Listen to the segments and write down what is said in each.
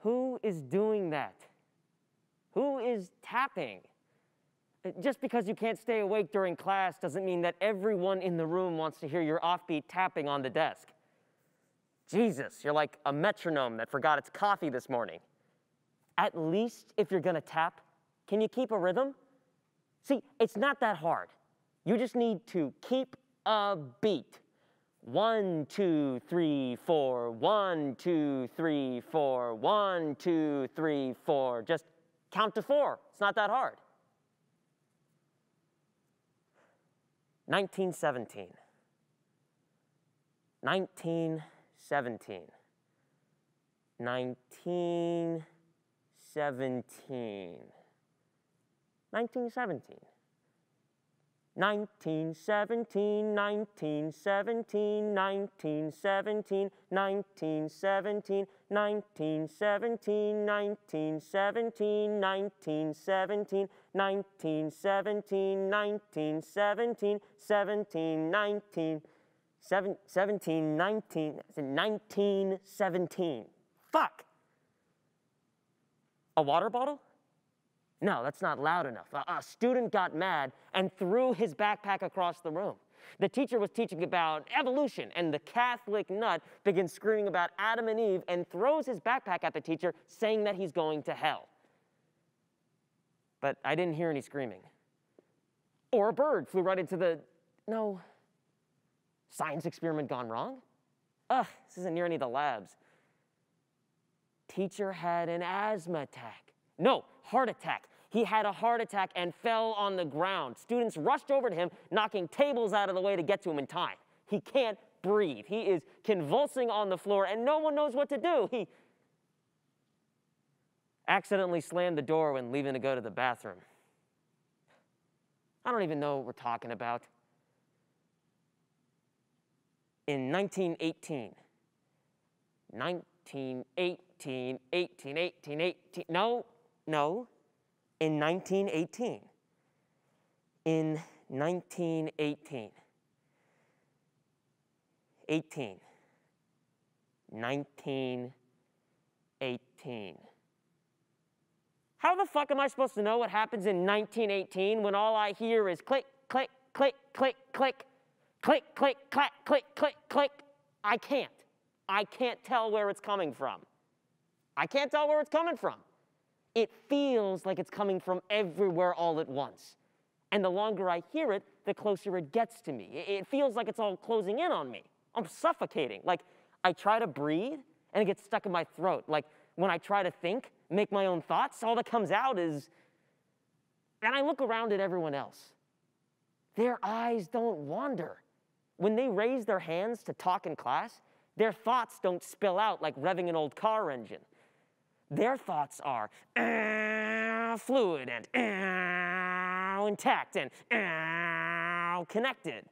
Who is doing that? Who is tapping? Uh, Just because you can't stay awake during class doesn't mean that everyone in the room wants to hear your offbeat tapping on the desk. Jesus, you're like a metronome that forgot its coffee this morning. At least if you're gonna tap, can you keep a rhythm? See, it's not that hard. You just need to keep a beat. One, two, three, four, one, two, three, four, one, two, three, four. Just count to four. It's not that hard. 1917. 1917. 1917. 1917. 1917, 1917, 1917, 1917, 1917, 1917, 1917, 1917, 1917, 17, 19, 7, 17, 19, 1917. Fuck! A water bottle? No, that's not loud enough. A, student got mad and threw his backpack across the room. The teacher was teaching about evolution, and the Catholic nut begins screaming about Adam and Eve and throws his backpack at the teacher, saying that he's going to hell. But I didn't hear any screaming. Or a bird flew right into the. No. Science experiment gone wrong? Ugh, this isn't near any of the labs. Teacher had an asthma attack. No, heart attack. He had a heart attack and fell on the ground. Students rushed over to him, knocking tables out of the way to get to him in time. He can't breathe. He is convulsing on the floor, and no one knows what to do. He accidentally slammed the door when leaving to go to the bathroom. I don't even know what we're talking about. In 1918, 1918, 18, 18, 18, no, no, in 1918. In 1918. 18. 1918. How the fuck am I supposed to know what happens in 1918 when all I hear is click, click, click, click, click, click, click, clack, click, click, click? I can't. I can't tell where it's coming from. I can't tell where it's coming from. It feels like it's coming from everywhere all at once. And the longer I hear it, the closer it gets to me. It- feels like it's all closing in on me. I'm suffocating. Like I try to breathe and it gets stuck in my throat. Like when I try to think, make my own thoughts, all that comes out is, and I look around at everyone else. Their eyes don't wander. When they raise their hands to talk in class, their thoughts don't spill out like revving an old car engine. Their thoughts are "Ah, fluid and "Ah, intact and "Ah, connected.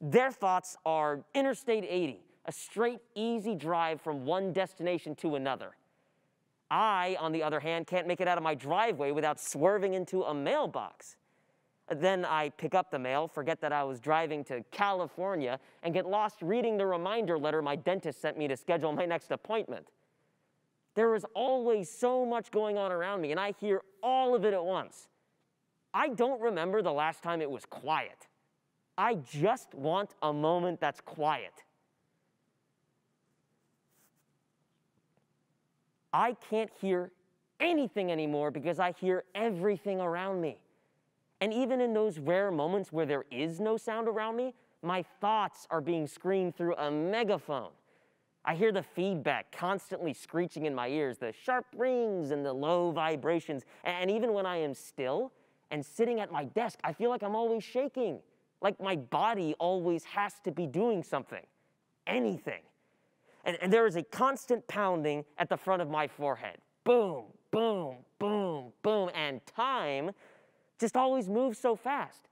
Their thoughts are Interstate 80, a straight, easy drive from one destination to another. I, on the other hand, can't make it out of my driveway without swerving into a mailbox. Then I pick up the mail, forget that I was driving to California, and get lost reading the reminder letter my dentist sent me to schedule my next appointment. There is always so much going on around me, and I hear all of it at once. I don't remember the last time it was quiet. I just want a moment that's quiet. I can't hear anything anymore because I hear everything around me. And even in those rare moments where there is no sound around me, my thoughts are being screamed through a megaphone. I hear the feedback constantly screeching in my ears, the sharp rings and the low vibrations. And even when I am still and sitting at my desk, I feel like I'm always shaking, like my body always has to be doing something, anything. And, and there is a constant pounding at the front of my forehead. Boom, boom, boom, boom. And time just always moves so fast.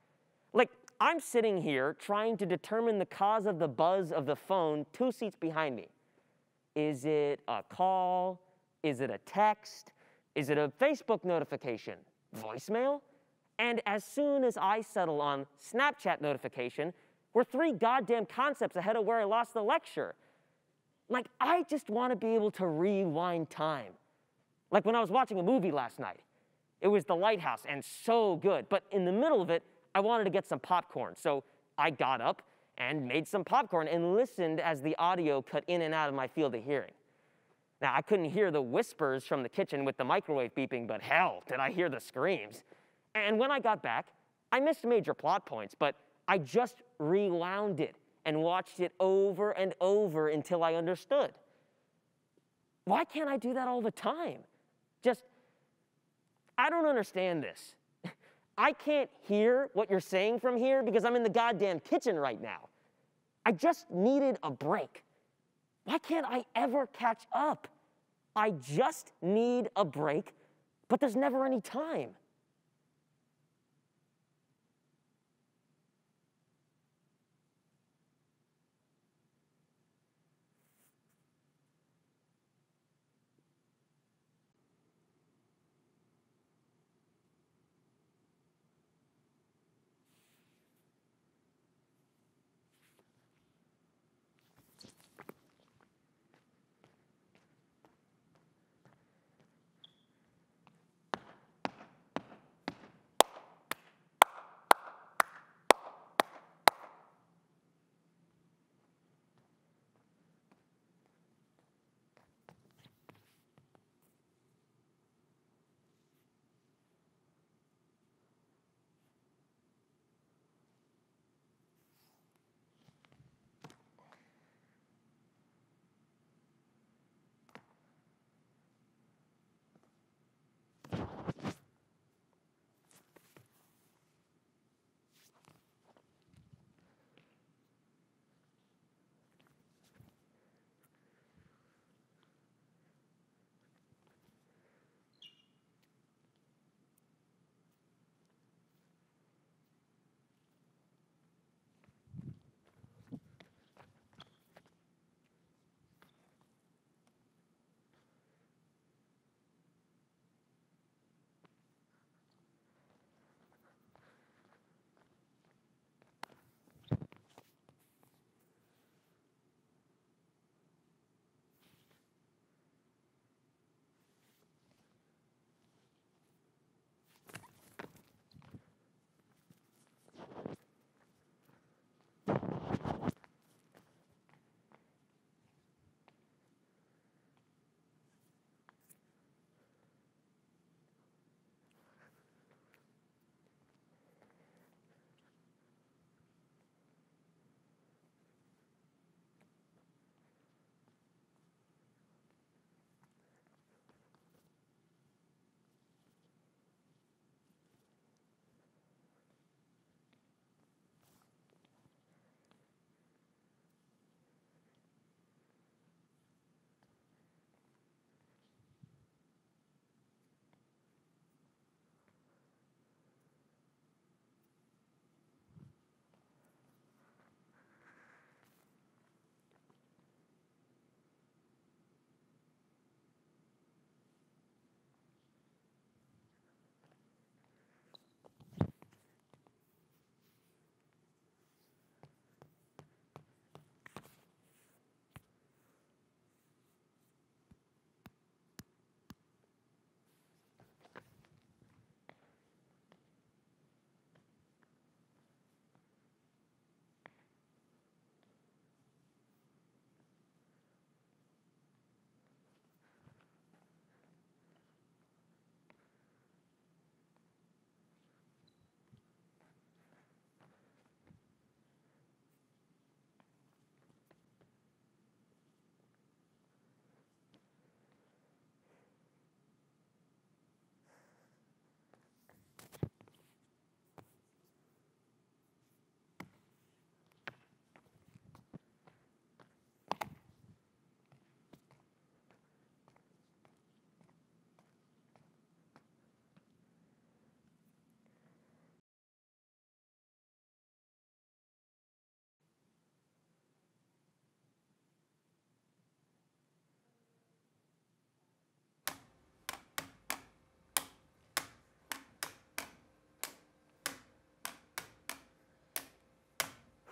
Like I'm sitting here trying to determine the cause of the buzz of the phone two seats behind me. Is it a call? Is it a text? Is it a Facebook notification? Voicemail? And as soon as I settle on Snapchat notification, we're three goddamn concepts ahead of where I lost the lecture. Like, I just want to be able to rewind time. Like when I was watching a movie last night, it was The Lighthouse and so good. But in the middle of it, I wanted to get some popcorn. So I got up and made some popcorn and listened as the audio cut in and out of my field of hearing. Now, I couldn't hear the whispers from the kitchen with the microwave beeping, but hell, did I hear the screams. And when I got back, I missed major plot points, but I just rewound it and watched it over and over until I understood. Why can't I do that all the time? Just, I don't understand this. I can't hear what you're saying from here because I'm in the goddamn kitchen right now. I just needed a break. Why can't I ever catch up? I just need a break, but there's never any time.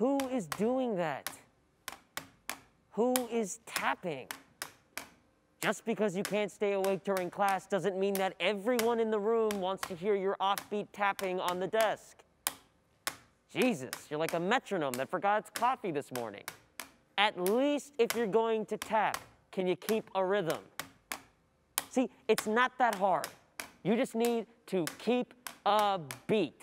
Who is doing that? Who is tapping? Just because you can't stay awake during class doesn't mean that everyone in the room wants to hear your offbeat tapping on the desk. Jesus, you're like a metronome that forgot its coffee this morning. At least if you're going to tap, can you keep a rhythm? See, it's not that hard. You just need to keep a beat.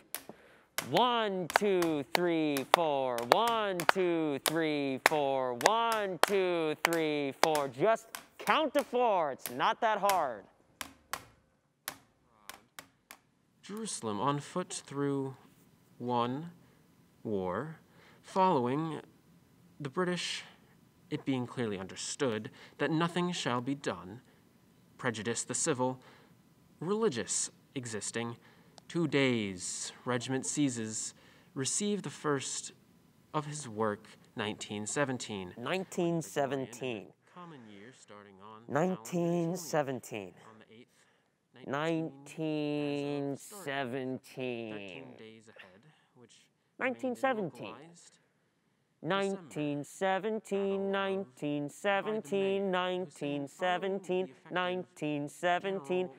One, two, three, four. One, two, three, four. One, two, three, four. Just count to four. It's not that hard. Jerusalem on foot through one war, following the British, it being clearly understood that nothing shall be done, prejudice the civil, religious existing, two days, regiment seizes, receive the first of his work, 1917. 1917. Common year starting on 1917. On the 8th. 1917. 13 days ahead, which remained 1917.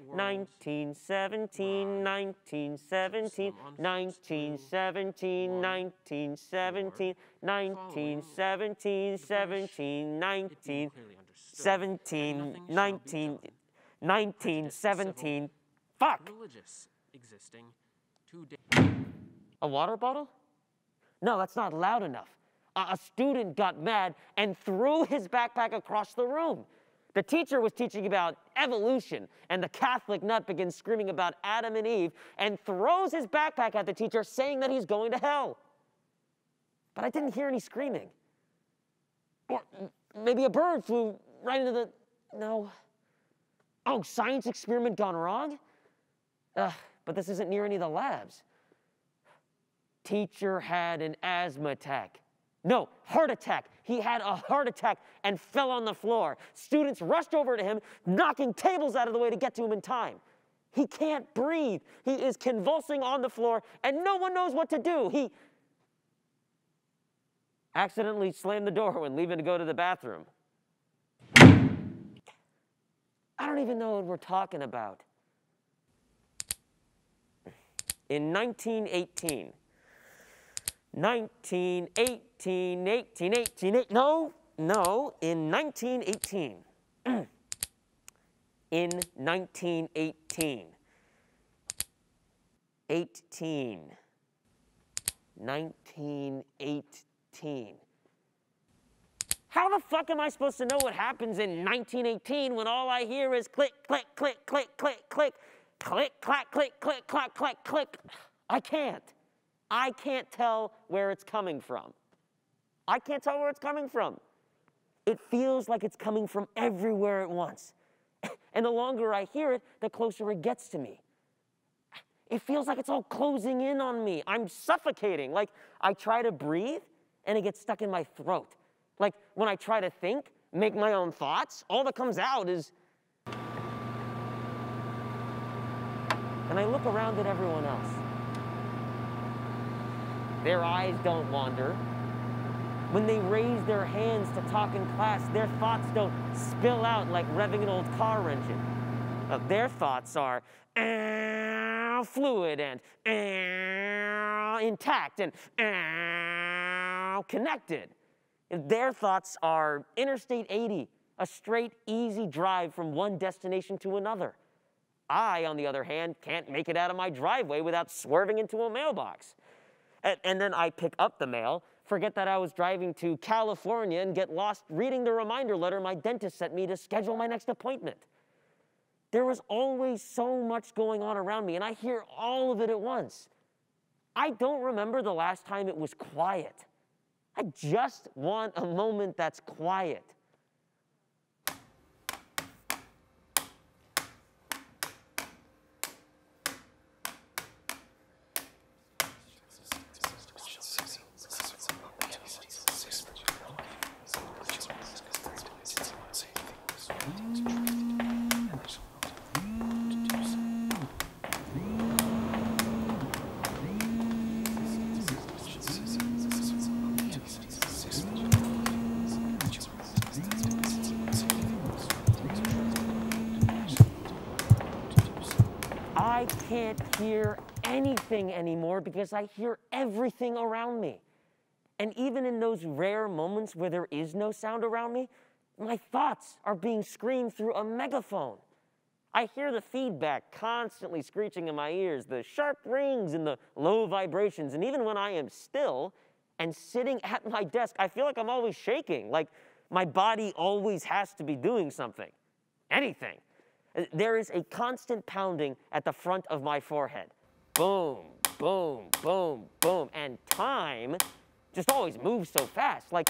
localized. 1917, 1917, 1917, 1917, 1917, 1917, 1917, 1917, 1917, 17, 19, 17, 19, 19, 17. Fuck! Religious existing two. A water bottle? No, that's not loud enough. A, student got mad and threw his backpack across the room. The teacher was teaching about evolution, and the Catholic nut begins screaming about Adam and Eve and throws his backpack at the teacher, saying that he's going to hell. But I didn't hear any screaming. Or maybe a bird flew right into the. No. Oh, science experiment gone wrong? Ugh, but this isn't near any of the labs. Teacher had an asthma attack. No, heart attack. He had a heart attack and fell on the floor. Students rushed over to him, knocking tables out of the way to get to him in time. He can't breathe. He is convulsing on the floor, and no one knows what to do. He accidentally slammed the door when leaving to go to the bathroom. I don't even know what we're talking about. In 1918, 1918, 18, 18, 18, no, no, in 1918. in 1918. 18. 1918. How the fuck am I supposed to know what happens in 1918 when all I hear is click, click, click, click, click, click, click, clack, click, click, clack, clack, click? I can't. I can't tell where it's coming from. I can't tell where it's coming from. It feels like it's coming from everywhere at once. And the longer I hear it, the closer it gets to me. It feels like it's all closing in on me. I'm suffocating. Like I try to breathe and it gets stuck in my throat. Like when I try to think, make my own thoughts, all that comes out is. And I look around at everyone else. Their eyes don't wander. When they raise their hands to talk in class, their thoughts don't spill out like revving an old car engine. Uh, their thoughts are "Ah, fluid and ah, intact and connected. Their thoughts are Interstate 80, a straight, easy drive from one destination to another. I, on the other hand, can't make it out of my driveway without swerving into a mailbox. And, and then I pick up the mail, forget that I was driving to California, and get lost reading the reminder letter my dentist sent me to schedule my next appointment. There was always so much going on around me, and I hear all of it at once. I don't remember the last time it was quiet. I just want a moment that's quiet. Hear anything anymore because I hear everything around me. And even in those rare moments where there is no sound around me, my thoughts are being screamed through a megaphone. I hear the feedback constantly screeching in my ears, the sharp rings and the low vibrations. And even when I am still and sitting at my desk, I feel like I'm always shaking, like my body always has to be doing something, anything. There is a constant pounding at the front of my forehead. Boom, boom, boom, boom. And time just always moves so fast. Like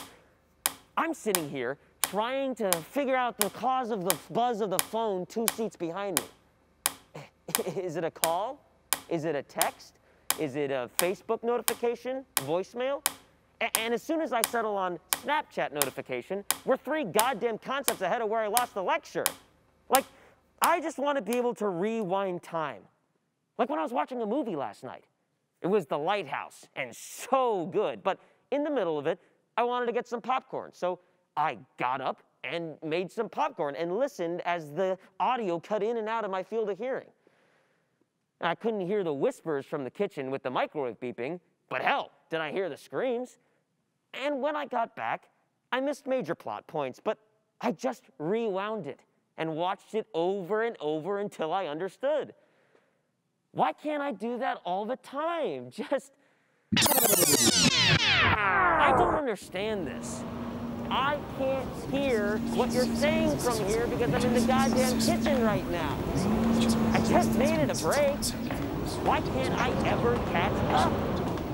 I'm sitting here trying to figure out the cause of the buzz of the phone two seats behind me. Is it a call? Is it a text? Is it a Facebook notification? Voicemail? and as soon as I settle on Snapchat notification, we're three goddamn concepts ahead of where I lost the lecture. Like, I just want to be able to rewind time. Like when I was watching a movie last night. It was The Lighthouse, and so good. But in the middle of it, I wanted to get some popcorn. So I got up and made some popcorn and listened as the audio cut in and out of my field of hearing. And I couldn't hear the whispers from the kitchen with the microwave beeping, but hell, did I hear the screams? And when I got back, I missed major plot points, but I just rewound it and watched it over and over until I understood. Why can't I do that all the time? Just. I don't understand this. I can't hear what you're saying from here because I'm in the goddamn kitchen right now. I just it a break. Why can't I ever catch up?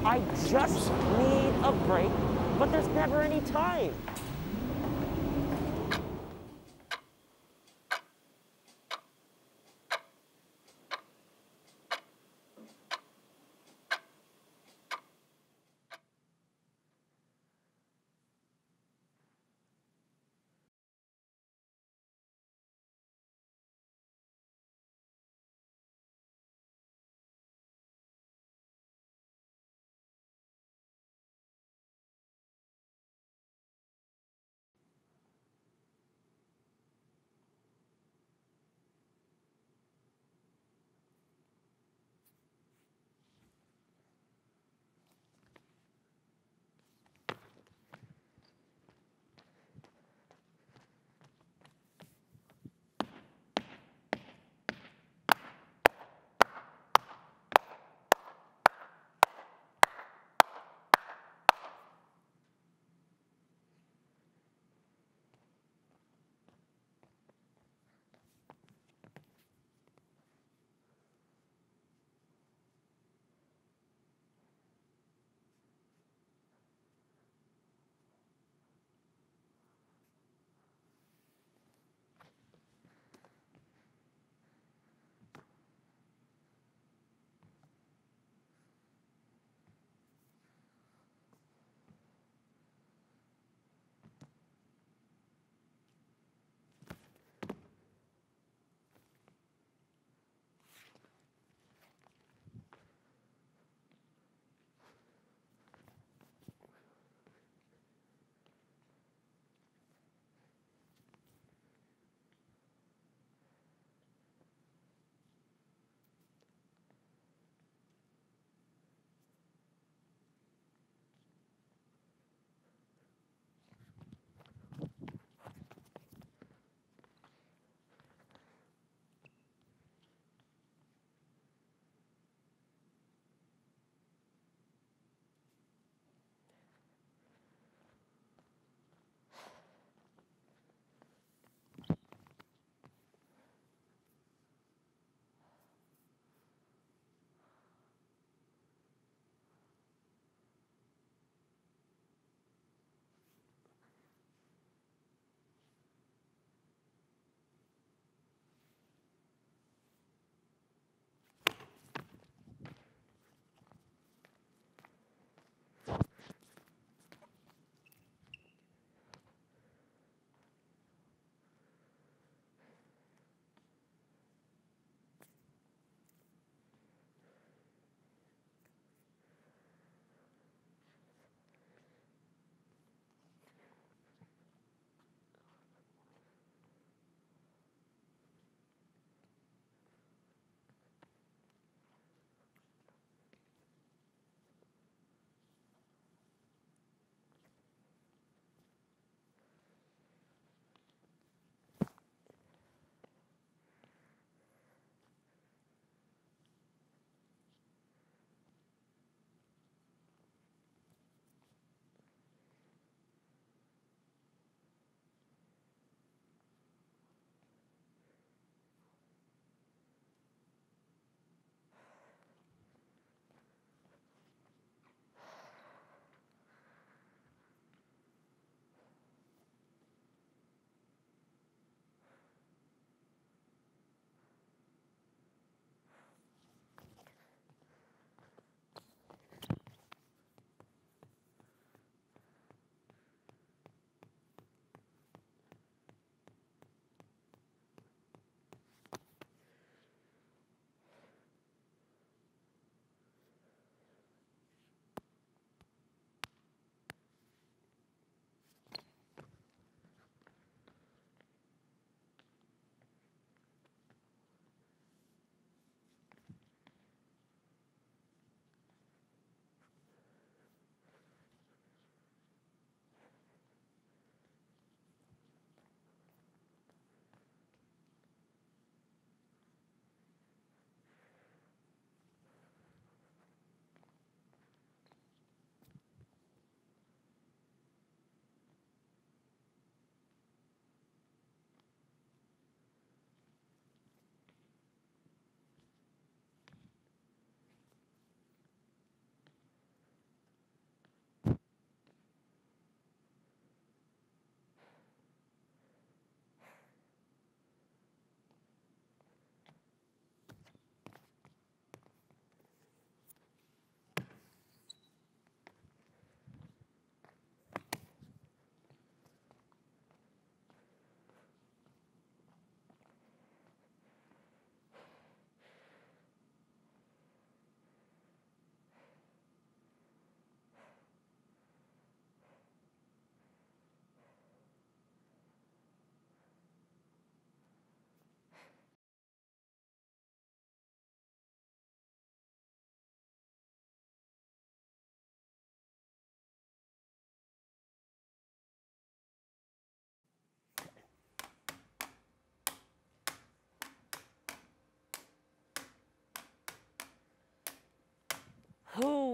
I just need a break, but there's never any time.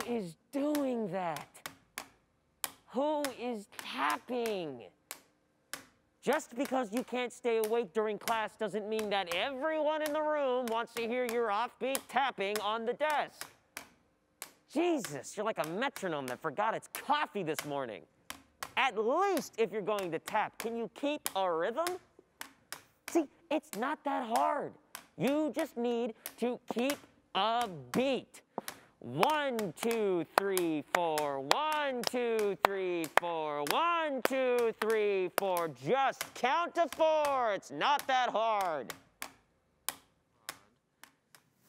Is doing that? Who is tapping? Just because you can't stay awake during class doesn't mean that everyone in the room wants to hear your offbeat tapping on the desk. Jesus, you're like a metronome that forgot its coffee this morning. At least if you're going to tap, can you keep a rhythm? See, it's not that hard. You just need to keep a beat. One, two, three, four. One, two, three, four. One, two, three, four. Just count to four. It's not that hard.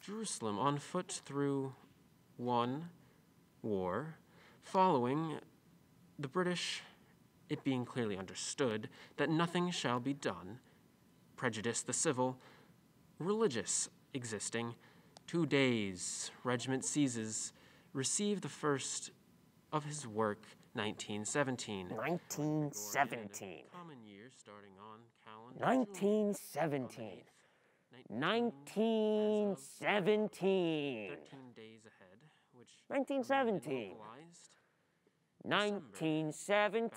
Jerusalem on foot through one war, following the British, it being clearly understood that nothing shall be done, prejudice the civil, religious existing, two days, regiment seizes, receive the first of his work, 1917. 1917. Common year starting on calendar. 1917. 1917. 13 days ahead, which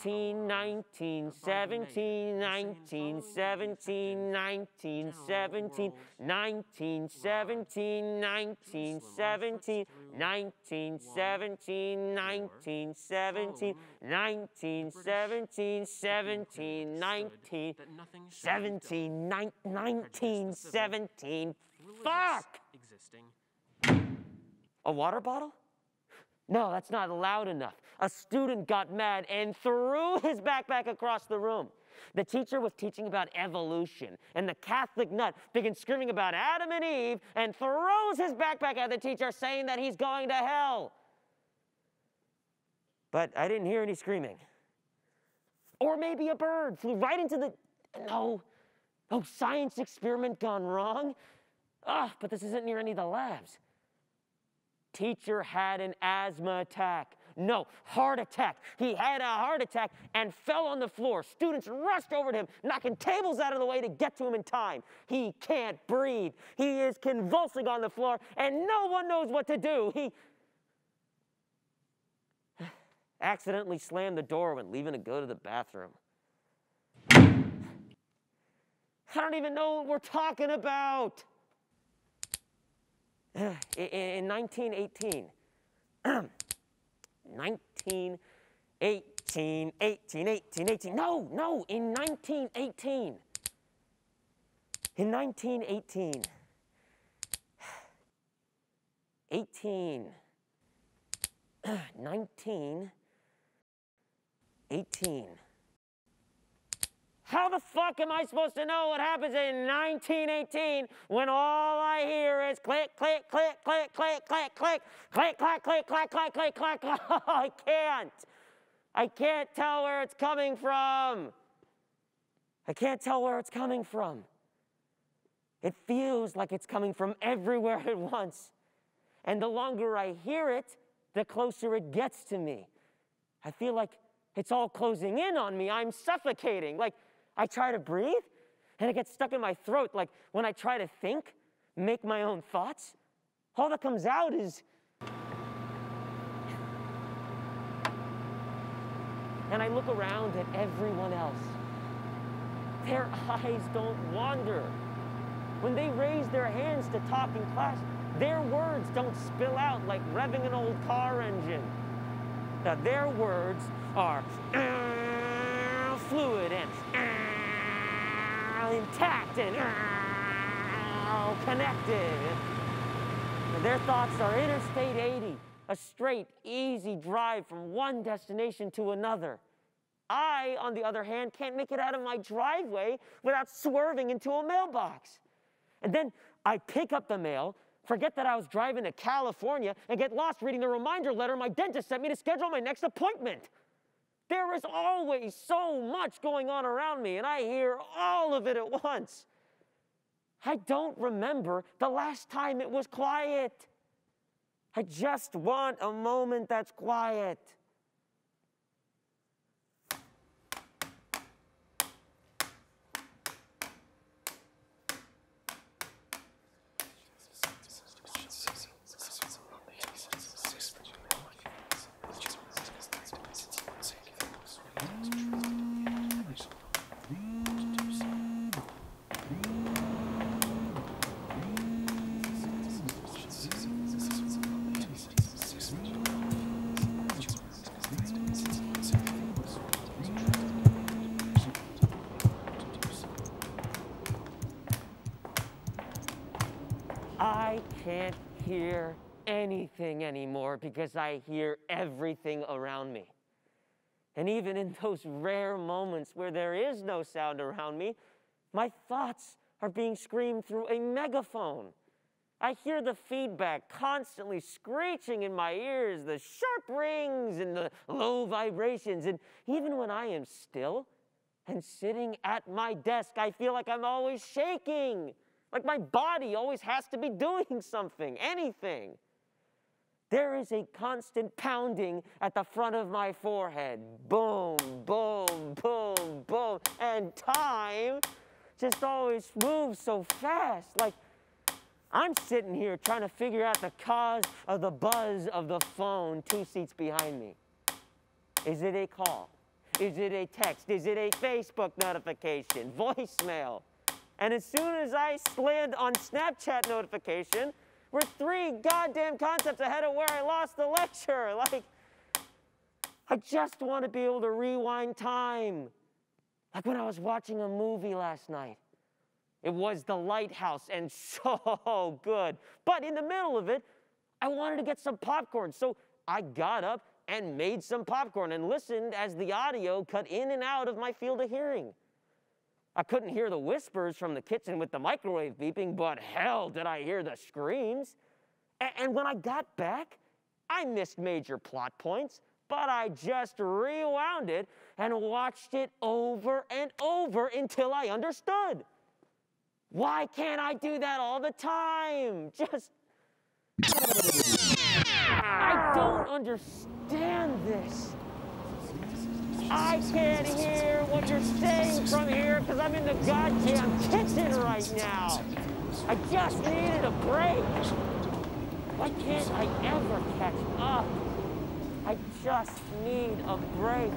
1917. localized 1917, 1917, 1917, 1917, 1917, 1917, 1917, 1917, 1917, 17, 19, that nothing shall be done. 17, nine- 1917. Religious Fuck! Existing. A water bottle? No, that's not loud enough. A student got mad and threw his backpack across the room. The teacher was teaching about evolution, and the Catholic nut begins screaming about Adam and Eve and throws his backpack at the teacher, saying that he's going to hell. But I didn't hear any screaming. Or maybe a bird flew right into the. No. Oh, science experiment gone wrong? Ah, but this isn't near any of the labs. Teacher had an asthma attack. No, heart attack. He had a heart attack and fell on the floor. Students rushed over to him, knocking tables out of the way to get to him in time. He can't breathe. He is convulsing on the floor, and no one knows what to do. He accidentally slammed the door when leaving to go to the bathroom. I don't even know what we're talking about. In- in 1918, 1918, 18, 18, 18. No, no, in 1918. In 1918. 18. 19. 18. How the fuck am I supposed to know what happens in 1918 when all I hear is click, click, click, click, click, click, click, click, click, click, click, click, click, click. I can't. I can't tell where it's coming from. I can't tell where it's coming from. It feels like it's coming from everywhere at once. And the longer I hear it, the closer it gets to me. I feel like it's all closing in on me. I'm suffocating. Like I try to breathe and it gets stuck in my throat. Like when I try to think, make my own thoughts, all that comes out is. And I look around at everyone else. Their eyes don't wander. When they raise their hands to talk in class, their words don't spill out like revving an old car engine. Now, their words are "Uh, fluid and intact and uh, connected. And their thoughts are Interstate 80, a straight, easy drive from one destination to another. I, on the other hand, can't make it out of my driveway without swerving into a mailbox. And then I pick up the mail, forget that I was driving to California, and get lost reading the reminder letter my dentist sent me to schedule my next appointment. There is always so much going on around me, and I hear all of it at once. I don't remember the last time it was quiet. I just want a moment that's quiet. Anything anymore because I hear everything around me. And even in those rare moments where there is no sound around me, my thoughts are being screamed through a megaphone. I hear the feedback constantly screeching in my ears, the sharp rings and the low vibrations. And even when I am still and sitting at my desk, I feel like I'm always shaking, like my body always has to be doing something, anything. There is a constant pounding at the front of my forehead. Boom, boom, boom, boom. And time just always moves so fast. Like I'm sitting here trying to figure out the cause of the buzz of the phone two seats behind me. Is it a call? Is it a text? Is it a Facebook notification? Voicemail? And as soon as I slid on Snapchat notification, we're three goddamn concepts ahead of where I lost the lecture. Like, I just want to be able to rewind time. Like when I was watching a movie last night. It was The Lighthouse and so good. But in the middle of it, I wanted to get some popcorn. So I got up and made some popcorn and listened as the audio cut in and out of my field of hearing. I couldn't hear the whispers from the kitchen with the microwave beeping, but hell did I hear the screams. And when I got back, I missed major plot points, but I just rewound it and watched it over and over until I understood. Why can't I do that all the time? Just. I don't understand this. I can't hear what you're saying from here because I'm in the goddamn kitchen right now. I just needed a break. Why can't I ever catch up? I just need a break,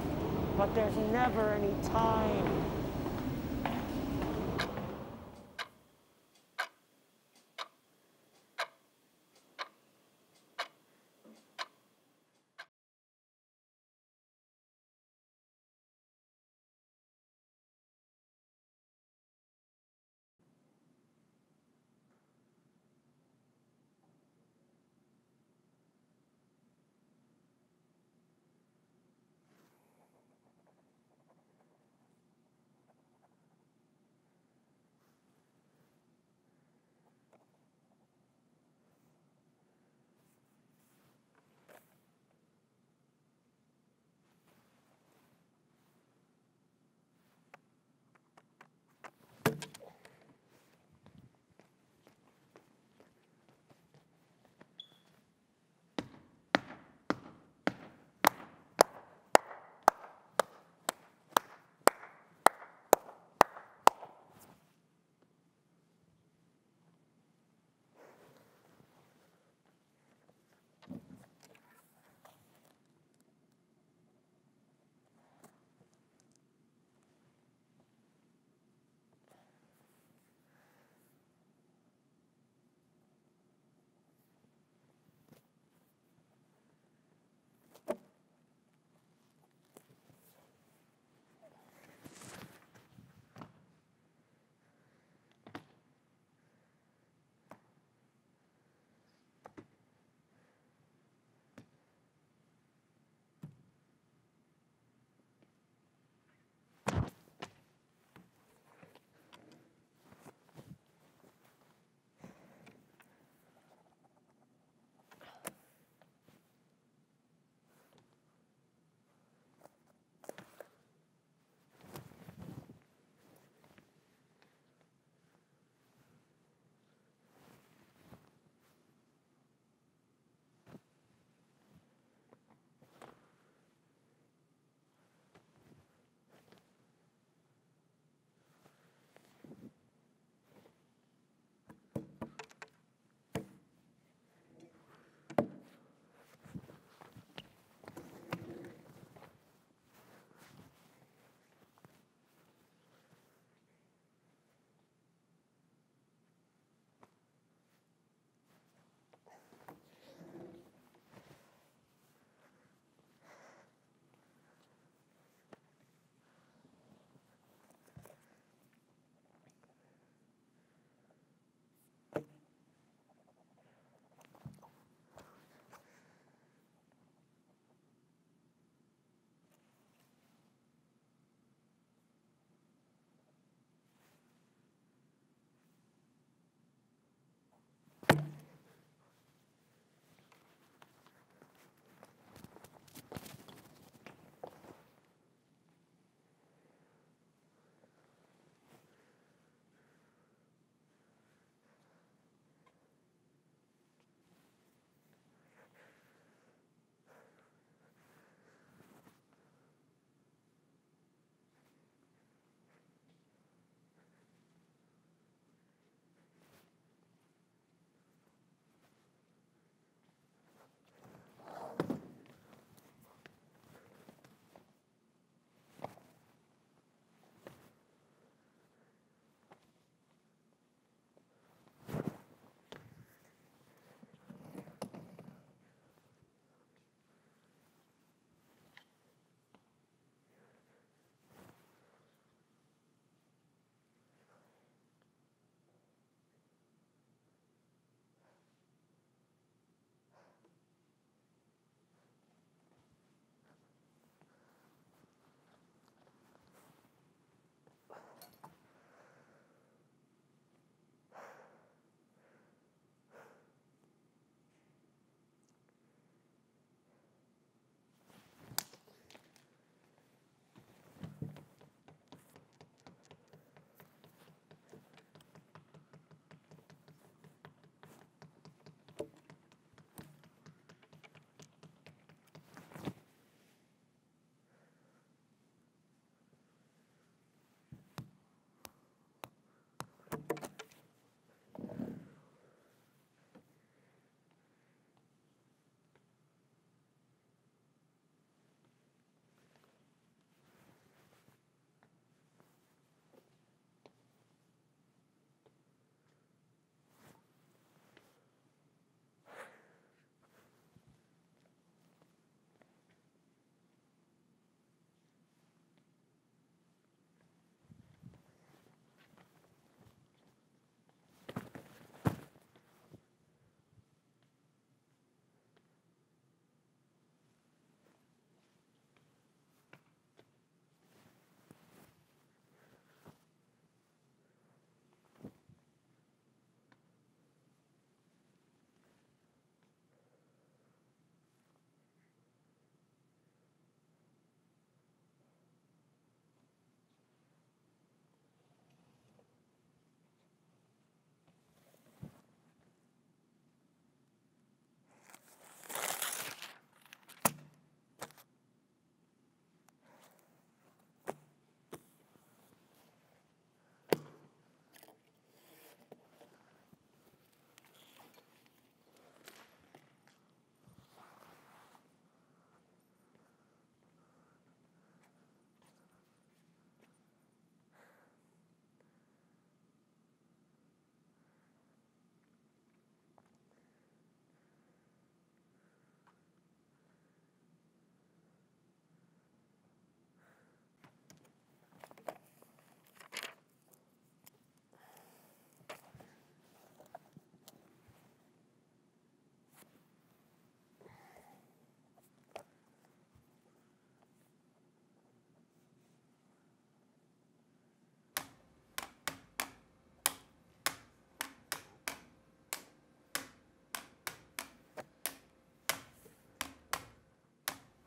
but there's never any time.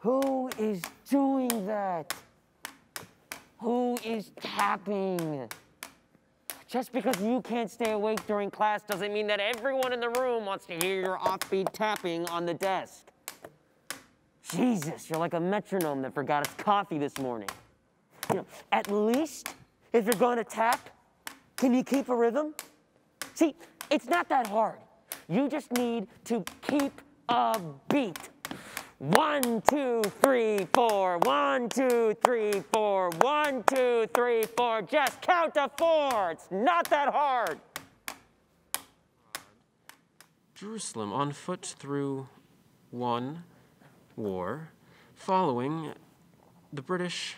Who is doing that? Who is tapping? Just because you can't stay awake during class doesn't mean that everyone in the room wants to hear your offbeat tapping on the desk. Jesus, you're like a metronome that forgot its coffee this morning. You know, at least if you're going to tap, can you keep a rhythm? See, it's not that hard. You just need to keep a beat. One, two, three, four. One, two, three, four. One, two, three, four. Just count to four. It's not that hard. Jerusalem on foot through one war, following the British,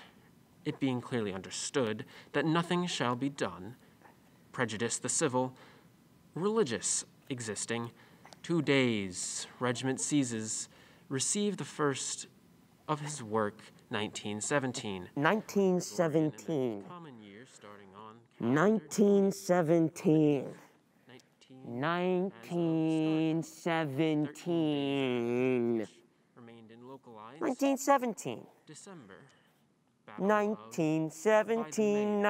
it being clearly understood that nothing shall be done, prejudice the civil, religious existing, two days, regiment seizes, received the first of his work, 1917. 1917. 1917. 1917. 1917. December. 19, 17.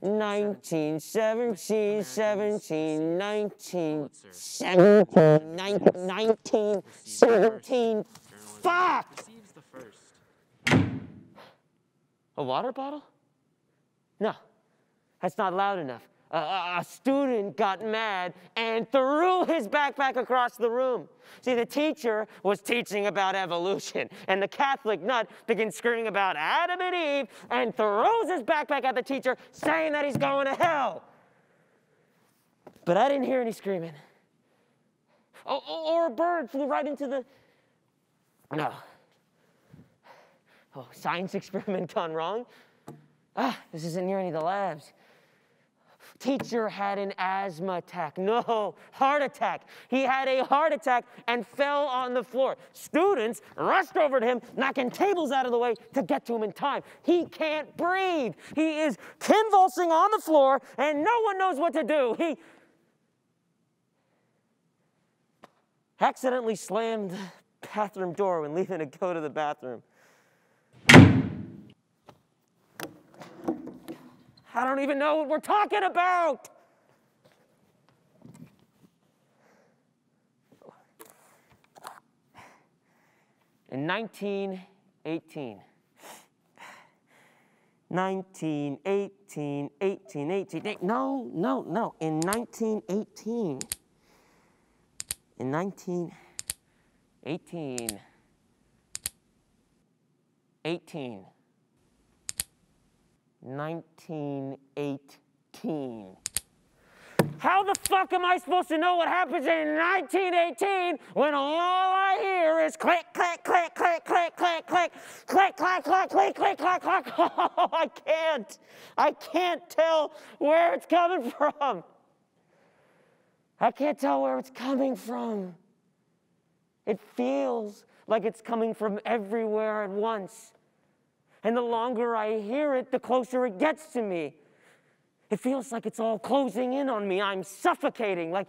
1917, 17, 17, 19, 17, 19, 17. Fuck! Receives the first. A water bottle? No, that's not loud enough. A- student got mad and threw his backpack across the room. See, the teacher was teaching about evolution, and the Catholic nut begins screaming about Adam and Eve and throws his backpack at the teacher, saying that he's going to hell. But I didn't hear any screaming. Oh, oh, or a bird flew right into the. No. Oh, science experiment gone wrong? Ah, this isn't near any of the labs. Teacher had an asthma attack. No, heart attack. He had a heart attack and fell on the floor. Students rushed over to him, knocking tables out of the way to get to him in time. He can't breathe. He is convulsing on the floor, and no one knows what to do. He accidentally slammed the bathroom door when leaving to go to the bathroom. I don't even know what we're talking about. In 1918, 1918, 18, 18, eight- no, no, no, in 1918, in 1918, 18, 1918. How the fuck am I supposed to know what happens in 1918 when all I hear is click, click, click, click, click, click, click, click, click, click, click, click, click, click. Oh, I can't. I can't tell where it's coming from. I can't tell where it's coming from. It feels like it's coming from everywhere at once. And the longer I hear it, the closer it gets to me. It feels like it's all closing in on me. I'm suffocating, like,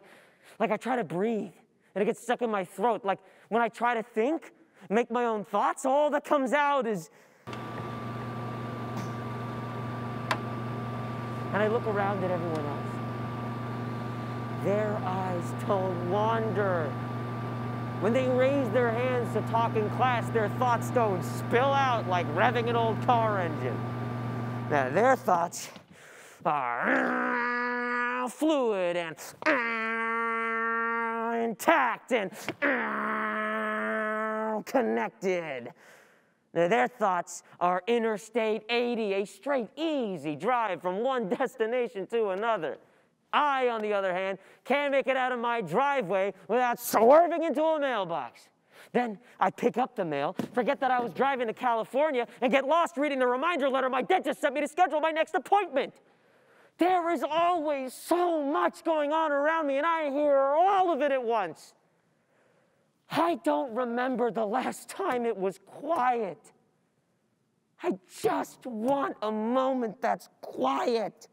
like I try to breathe and it gets stuck in my throat. Like when I try to think, make my own thoughts, all that comes out is. And I look around at everyone else. Their eyes don't wander. When they raise their hands to talk in class, their thoughts don't spill out like revving an old car engine. Now, their thoughts are fluid and intact and connected. Now, their thoughts are Interstate 80, a straight, easy drive from one destination to another. I, on the other hand, can't make it out of my driveway without swerving into a mailbox. Then I pick up the mail, forget that I was driving to California, and get lost reading the reminder letter my dentist sent me to schedule my next appointment. There is always so much going on around me, and I hear all of it at once. I don't remember the last time it was quiet. I just want a moment that's quiet.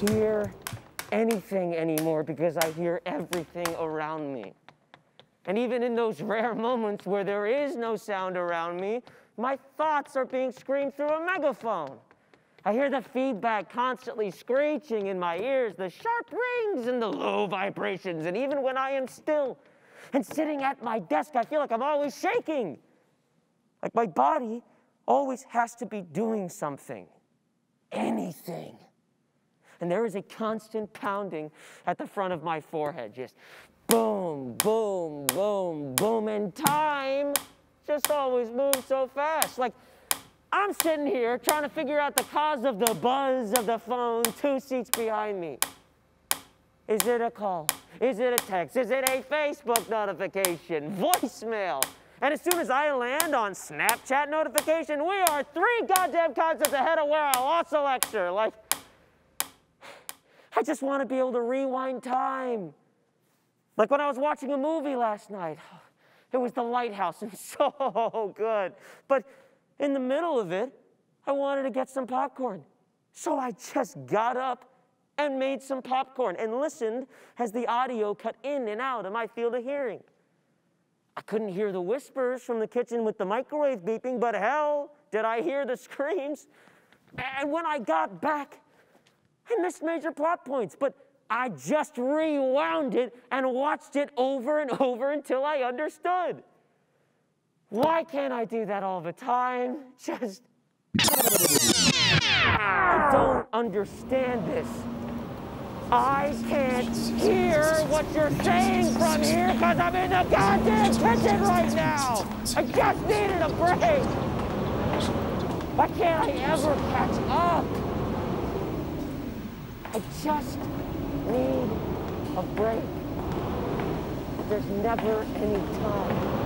Hear anything anymore because I hear everything around me. And even in those rare moments where there is no sound around me, my thoughts are being screamed through a megaphone. I hear the feedback constantly screeching in my ears, the sharp rings and the low vibrations. And even when I am still and sitting at my desk, I feel like I'm always shaking. Like my body always has to be doing something, anything and there is a constant pounding at the front of my forehead, just boom, boom, boom, boom, and time just always moves so fast. Like, I'm sitting here trying to figure out the cause of the buzz of the phone two seats behind me. Is it a call? Is it a text? Is it a Facebook notification? Voicemail? And as soon as I land on Snapchat notification, we are three goddamn concepts ahead of where I lost a lecture. Like, I just want to be able to rewind time. Like when I was watching a movie last night, it was The Lighthouse and so good. But in the middle of it, I wanted to get some popcorn. So I just got up and made some popcorn and listened as the audio cut in and out of my field of hearing. I couldn't hear the whispers from the kitchen with the microwave beeping, but hell, did I hear the screams. And when I got back I missed major plot points, but I just rewound it and watched it over and over until I understood. Why can't I do that all the time? Just. I don't understand this. I can't hear what you're saying from here because I'm in the goddamn kitchen right now. I just needed a break. Why can't I ever catch up? Just need a break. There's never any time.